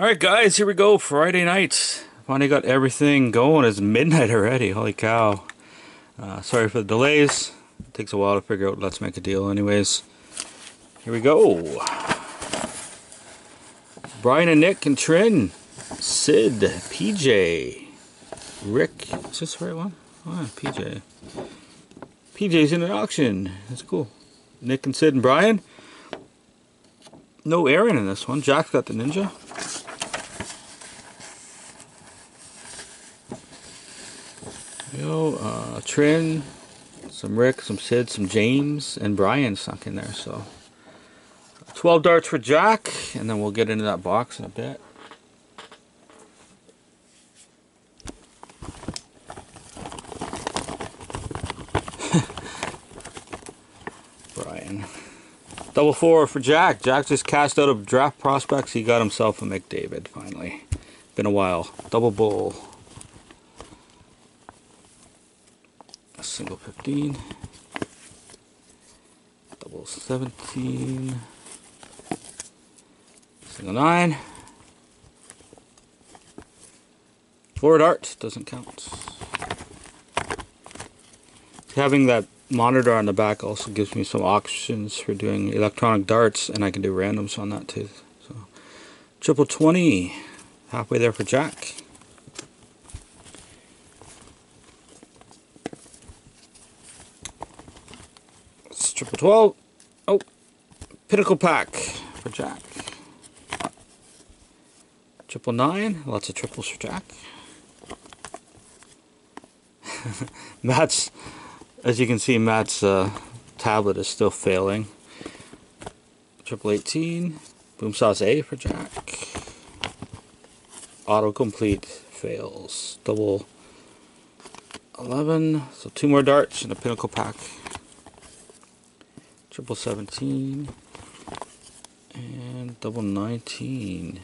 Alright guys, here we go, Friday night. Finally got everything going. It's midnight already, holy cow. Uh, sorry for the delays. It takes a while to figure out let's make a deal anyways. Here we go. Brian and Nick and Trin. Sid, PJ, Rick. Is this the right one? Oh, yeah, PJ. PJ's in an auction. That's cool. Nick and Sid and Brian. No Aaron in this one. Jack's got the Ninja. Yo, uh, Trin, some Rick, some Sid, some James, and Brian sunk in there. So 12 darts for Jack, and then we'll get into that box in a bit. Brian. Double four for Jack. Jack just cast out of draft prospects. He got himself a McDavid finally. Been a while. Double bull. Single 15. Double 17. Single 9. Forward art doesn't count. Having that monitor on the back also gives me some options for doing electronic darts and I can do randoms on that too. So triple 20 halfway there for Jack. It's triple 12. Oh, pinnacle pack for Jack. Triple nine, lots of triples for Jack. Matt's as you can see, Matt's uh, tablet is still failing. Triple 18, boom sauce A for Jack. Autocomplete fails. Double 11, so two more darts in a pinnacle pack. Triple 17 and double 19.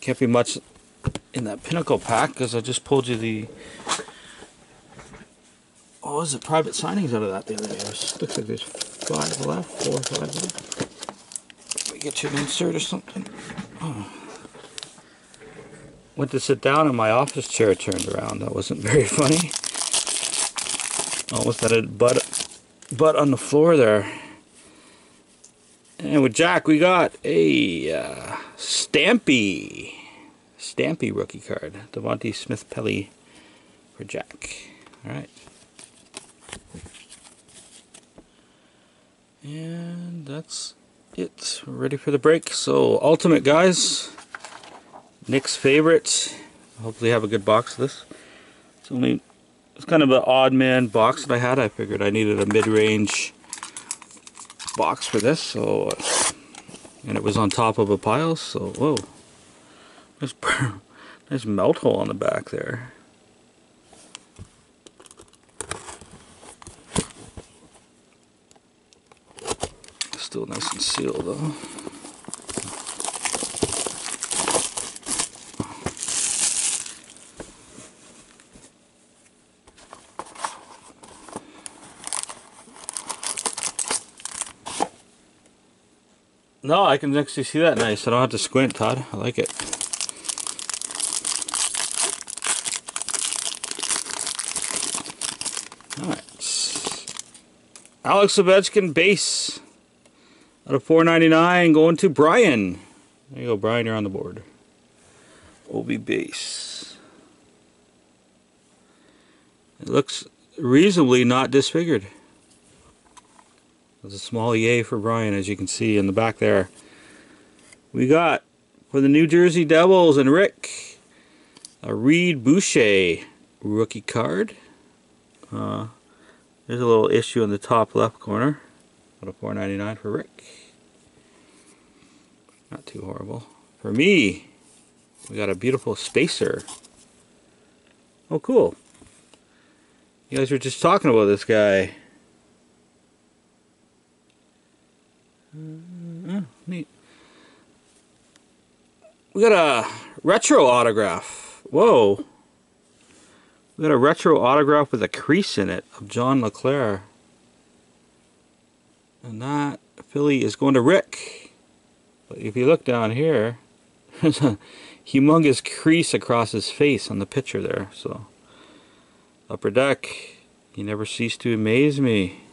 Can't be much in that pinnacle pack because I just pulled you the what was it? Private signings out of that the other day. Looks like there's five left, four five left. We get you an insert or something. Oh. Went to sit down and my office chair turned around. That wasn't very funny. Almost had a butt, butt on the floor there. And with Jack, we got a uh, Stampy. Stampy rookie card. Devante Smith Pelly for Jack. Alright. And that's it. We're ready for the break. So, Ultimate, guys. Nick's favorite. Hopefully have a good box of this. It's only, it's kind of an odd man box that I had. I figured I needed a mid-range box for this. So, uh, and it was on top of a pile. So, whoa. There's, there's melt hole on the back there. Still nice and sealed though. No, I can actually see that nice. I don't have to squint, Todd. I like it. Alright. Alex Ovechkin base. Out of 499 going to Brian. There you go, Brian, you're on the board. OB base. It looks reasonably not disfigured. There's a small yay for Brian, as you can see in the back there. We got, for the New Jersey Devils and Rick, a Reid Boucher rookie card. Uh, there's a little issue in the top left corner. Out of 4.99 for Rick. Not too horrible. For me, we got a beautiful spacer. Oh, cool. You guys were just talking about this guy. Oh, neat. We got a retro autograph. Whoa. We got a retro autograph with a crease in it of John LeClair. And that Philly is going to Rick. But if you look down here, there's a humongous crease across his face on the picture there. So, Upper Deck, you never cease to amaze me.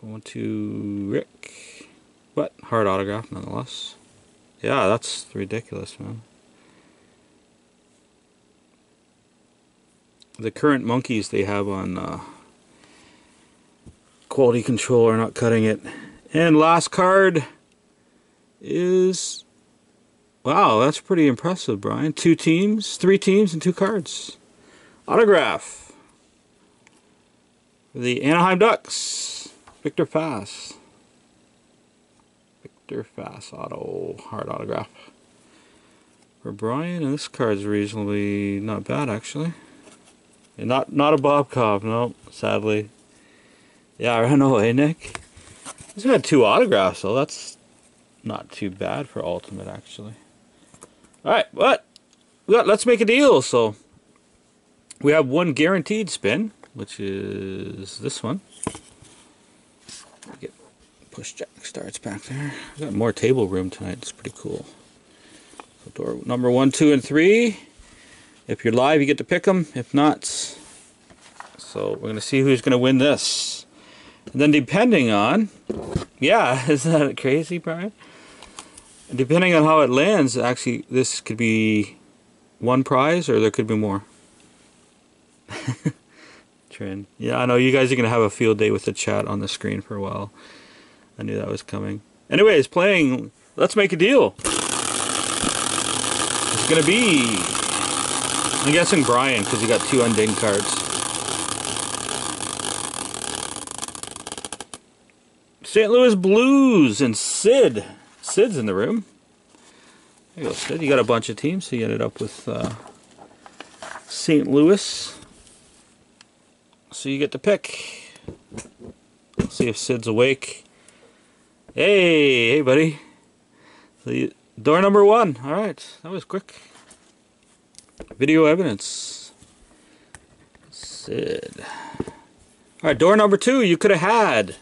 Going to Rick. What? Hard autograph, nonetheless. Yeah, that's ridiculous, man. The current monkeys they have on uh, quality control are not cutting it. And last card is wow, that's pretty impressive, Brian. Two teams, three teams, and two cards. Autograph. The Anaheim Ducks. Viktor Fasth. Viktor Fasth auto hard autograph. For Brian, and this card's reasonably not bad actually. And not not a Bob Cobb, no, sadly. Yeah, I ran away, Nick. He's got two autographs, so that's not too bad for Ultimate actually. Alright, but let's make a deal, so we have one guaranteed spin, which is this one. Get push jack starts back there. We got more table room tonight. It's pretty cool. So door number one, two, and three. If you're live, you get to pick them. If not, so we're gonna see who's gonna win this. And then depending on, yeah, isn't that a crazy, Brian? Depending on how it lands, actually, this could be one prize or there could be more. Yeah, I know you guys are going to have a field day with the chat on the screen for a while. I knew that was coming. Anyways, playing Let's Make a Deal. It's going to be... I'm guessing Brian, because he got two unding cards. St. Louis Blues and Sid. Sid's in the room. There you go, Sid. You got a bunch of teams, so you ended up with uh, St. Louis. So you get to pick. Let's see if Sid's awake. Hey, hey, buddy. So you, door number one. All right, that was quick. Video evidence. Sid. All right, door number two. You could have had.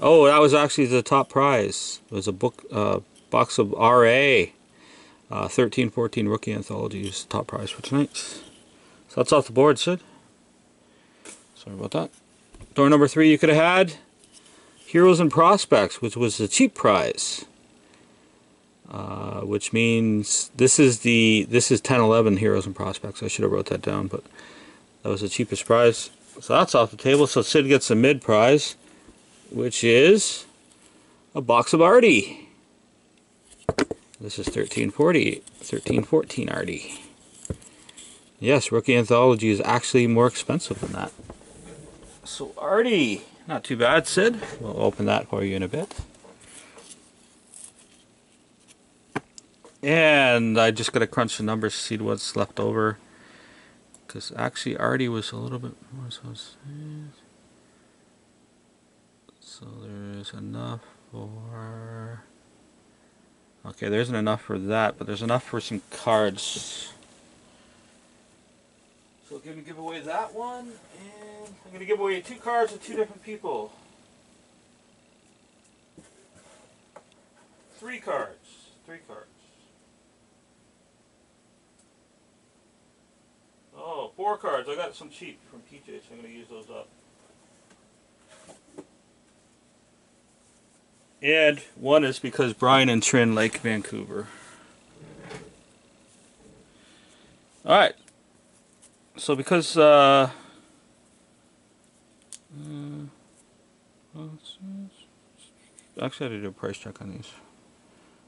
Oh, that was actually the top prize. It was a book, uh, box of RA. Uh, 13, 14 rookie anthologies, top prize for tonight. So that's off the board, Sid. Sorry about that. Door number three you could have had Heroes and Prospects, which was the cheap prize. Uh, which means this is the this is 1011 Heroes and Prospects. I should have wrote that down, but that was the cheapest prize. So that's off the table. So Sid gets the mid prize which is a box of Artie. This is 1340, 1314 Artie. Yes, Rookie Anthology is actually more expensive than that. So Artie, not too bad, Sid. We'll open that for you in a bit. And I just got to crunch the numbers, see what's left over. Because actually Artie was a little bit more. So so there's enough for... Okay, there isn't enough for that, but there's enough for some cards. So I'm going to give away that one, and I'm going to give away two cards to two different people. Three cards. Three cards. Oh, four cards. I got some cheap from PJ, so I'm going to use those up. And one is because Brian and Trin like Vancouver. Alright. So because, uh, uh, actually I had to do a price check on these.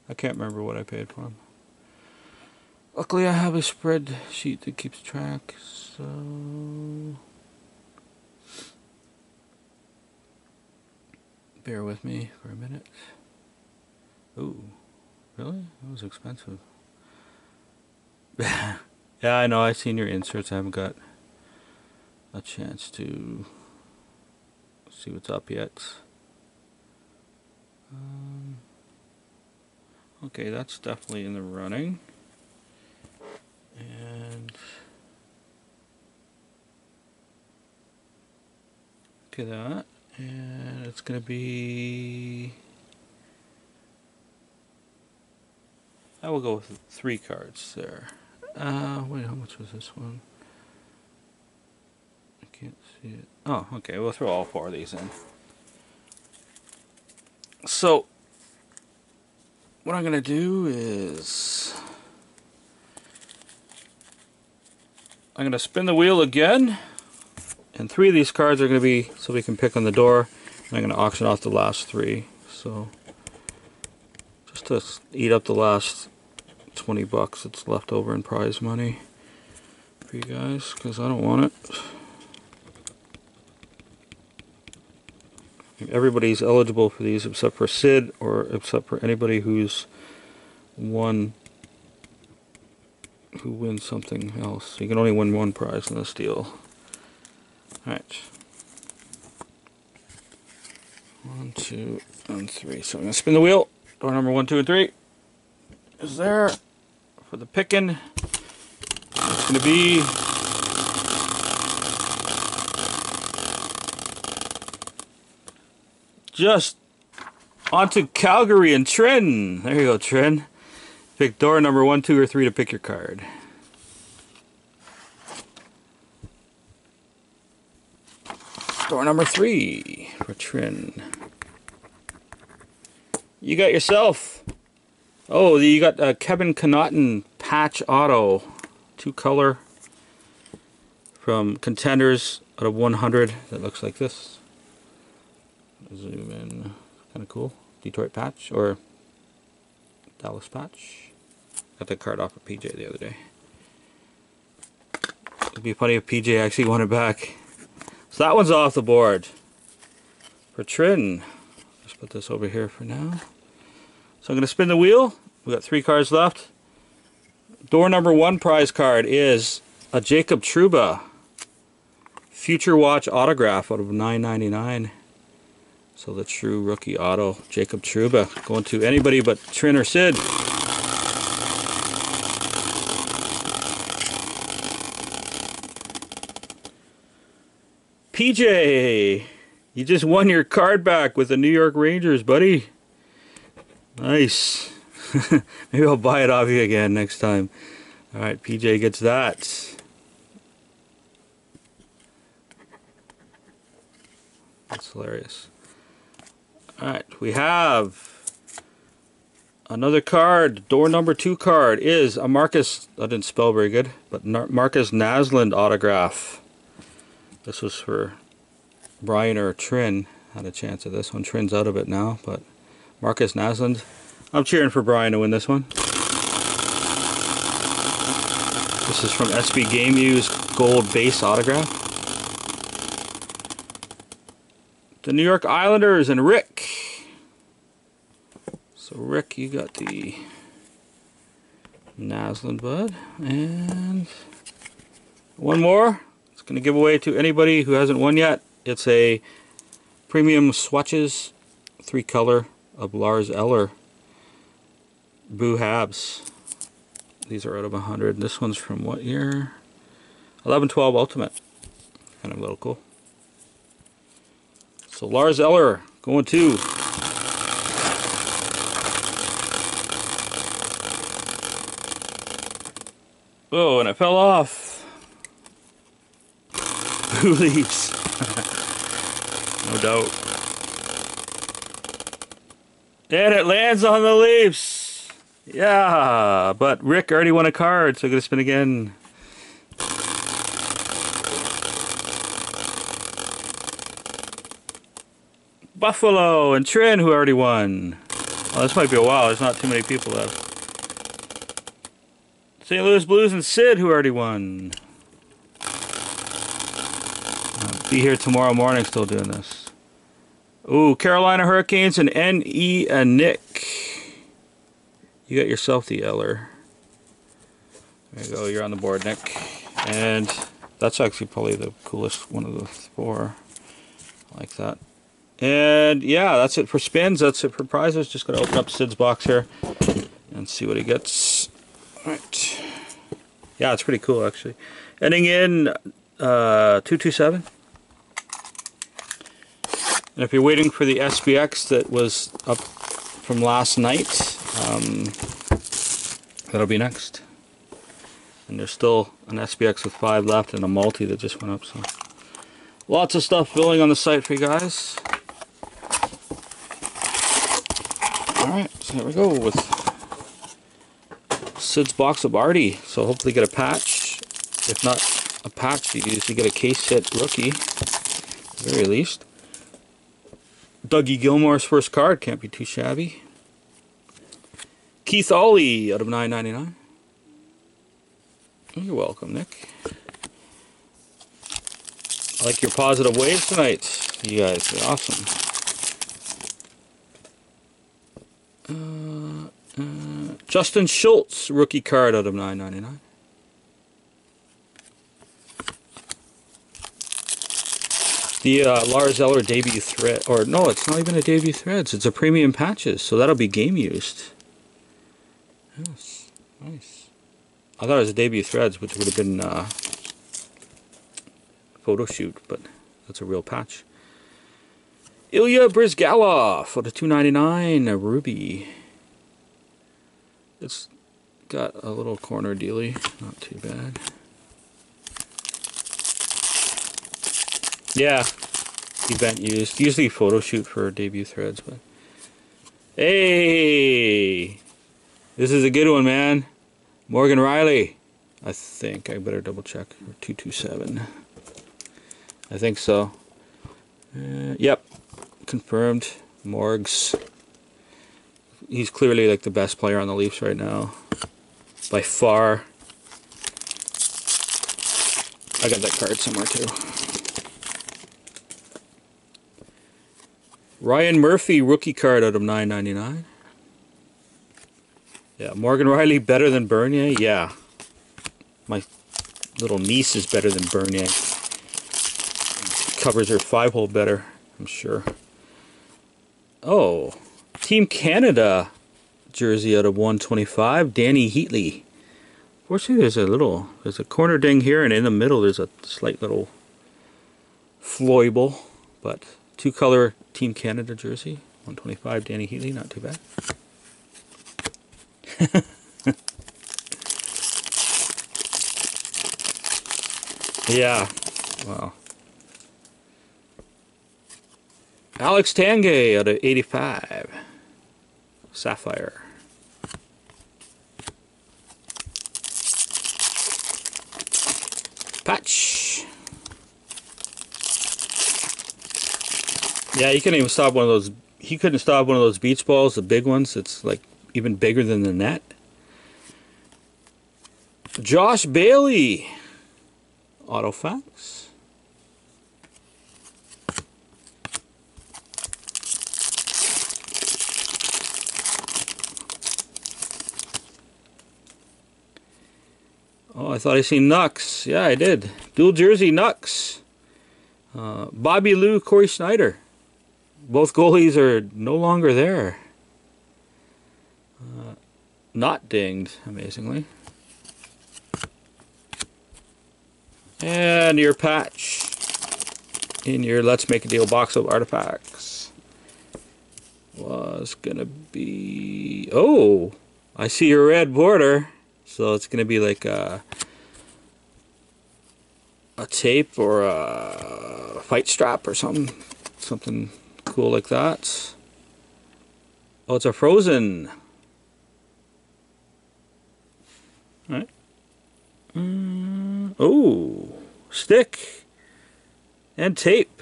I can't remember what I paid for them. Luckily I have a spreadsheet that keeps track, so... Bear with me for a minute. Ooh, really? That was expensive. yeah, I know. I've seen your inserts. I haven't got a chance to see what's up yet. Um, okay, that's definitely in the running. And okay, that and it's going to be I will go with three cards there. Uh, wait, how much was this one? I can't see it. Oh, okay, we'll throw all four of these in. So, what I'm going to do is... I'm going to spin the wheel again. And three of these cards are going to be so we can pick on the door. And I'm going to auction off the last three. So, just to eat up the last 20 bucks that's left over in prize money for you guys, because I don't want it. Everybody's eligible for these except for Sid or except for anybody who's won who wins something else. You can only win one prize in this deal. Alright. One, two, and three. So I'm going to spin the wheel. Door number one, two, and three is there for the picking. It's going to be just onto Calgary and Trin. There you go, Trin. Pick door number one, two, or three to pick your card. Door number three for Trin. You got yourself. Oh, you got a Kevin Connauton patch auto, two color from Contenders out of 100. That looks like this. Zoom in, kind of cool. Detroit patch or Dallas patch. Got the card off of PJ the other day. It'd be funny if PJ actually won it back. So that one's off the board. For Trin. Just put this over here for now. So I'm going to spin the wheel. we got three cards left. Door number one prize card is a Jacob Trouba Future Watch autograph out of 9.99. So the true rookie auto, Jacob Trouba, going to anybody but Trin or Sid. PJ, you just won your card back with the New York Rangers, buddy. Nice. Maybe I'll buy it off you again next time. Alright, PJ gets that. That's hilarious. Alright, we have another card. Door number two card is a Marcus, I didn't spell very good, but Markus Naslund autograph. This was for Brian or Trin. Had a chance at this one. Trin's out of it now, but Markus Naslund. I'm cheering for Brian to win this one. This is from SP Game Use Gold Base Autograph. The New York Islanders and Rick. So Rick, you got the Naslund bud. And one more It's going to give away to anybody who hasn't won yet. It's a premium swatches, three color of Lars Eller. Boo Habs. These are out of 100. This one's from what year? 11-12 Ultimate. Kind of a little cool. So Lars Eller going to Oh, and it fell off. Leafs. no doubt. And it lands on the Leafs. Yeah, but Rick already won a card, so I'm going to spin again. Buffalo and Trin, who already won. Oh, this might be a while. There's not too many people left. St. Louis Blues and Sid, who already won be here tomorrow morning still doing this. Ooh, Carolina Hurricanes and N.E. and Nick. You got yourself the Eller. There you go, you're on the board, Nick. And that's actually probably the coolest one of the four. I like that. And yeah, that's it for spins. That's it for prizes. Just going to open up Sid's box here and see what he gets. Alright. Yeah, it's pretty cool actually. Ending in uh, 227. And if you're waiting for the SBX that was up from last night, um, That'll be next. And there's still an SBX with five left and a multi that just went up. So lots of stuff filling on the site for you guys. All right, so here we go with Sid's box of Artie. So hopefully get a patch. If not a patch, you usually get a case hit rookie, at the very least. Dougie Gilmour's first card can't be too shabby. Keith Aulie out of 9.99. You're welcome, Nick. I like your positive waves tonight. You guys are awesome. Uh, uh, Justin Schultz, rookie card out of 9.99. The uh, Lars Eller debut thread, or no, it's not even a debut threads. It's a premium patches, so that'll be game used. Yes, nice. I thought it was a debut threads, which would have been uh, photo shoot, but that's a real patch. Ilya Bryzgalov for the 299 a ruby. It's got a little corner dealy, not too bad. Yeah, event used. Usually photo shoot for debut threads, but hey, this is a good one, man. Morgan Rielly, I think. I better double check. 227. I think so. Uh, yep, confirmed. Morgs. He's clearly like the best player on the Leafs right now. By far. I got that card somewhere too. Ryan Murphy rookie card out of 9.99. Yeah, Morgan Rielly better than Bernier. Yeah, my little niece is better than Bernier. Covers her five hole better, I'm sure. Oh, Team Canada jersey out of 125. Dany Heatley. Fortunately, there's a little, there's a corner ding here, and in the middle there's a slight little floible, but two color Team Canada jersey, 125 Dany Heatley, not too bad. yeah, wow. Alex Tanguay out of 85. Sapphire. Patch. Yeah, he couldn't even stop one of those. He couldn't stop one of those beach balls, the big ones. It's like even bigger than the net. Josh Bailey. Autofax. Oh, I thought I seen Nux. Yeah, I did. Dual jersey Nux. Uh, Bobby Lou, Cory Schneider. Both goalies are no longer there. Uh, not dinged, amazingly. And your patch in your Let's Make a Deal box of artifacts was gonna be. Oh, I see your red border. So it's going to be like a, a tape or a fight strap or something. Something cool like that. Oh, it's a frozen. Right. Mm, oh, stick and tape.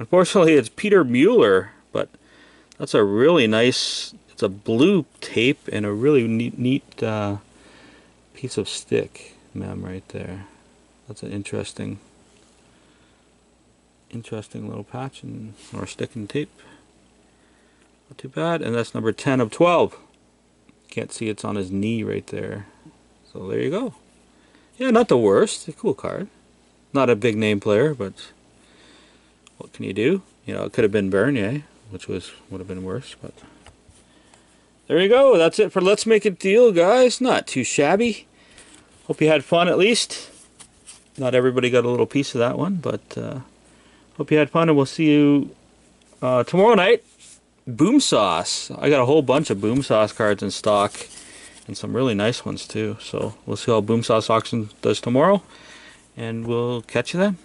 Unfortunately, it's Peter Mueller, but that's a really nice. It's a blue tape and a really neat, neat uh, piece of stick mem right there. That's an interesting interesting little patch and or stick and tape. Not too bad. And that's number 10 of 12. Can't see it's on his knee right there. So there you go. Yeah, not the worst. Cool card. Not a big name player, but what can you do? You know, it could have been Bernier, which was would have been worse, but there you go. That's it for Let's Make a Deal, guys. Not too shabby. Hope you had fun at least. Not everybody got a little piece of that one, but uh, hope you had fun, and we'll see you uh, tomorrow night. Boom Sauce. I got a whole bunch of Boom Sauce cards in stock. and some really nice ones too. So we'll see how Boom Sauce Auction does tomorrow, and we'll catch you then.